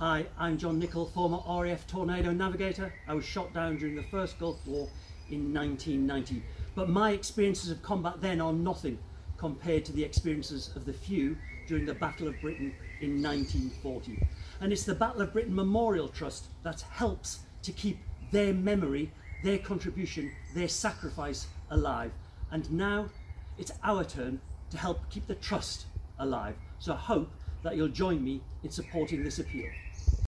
Hi, I'm John Nichol, former RAF Tornado navigator. I was shot down during the first Gulf War in 1990. But my experiences of combat then are nothing compared to the experiences of the few during the Battle of Britain in 1940. And it's the Battle of Britain Memorial Trust that helps to keep their memory, their contribution, their sacrifice alive. And now it's our turn to help keep the trust alive. So hope that you'll join me in supporting this appeal.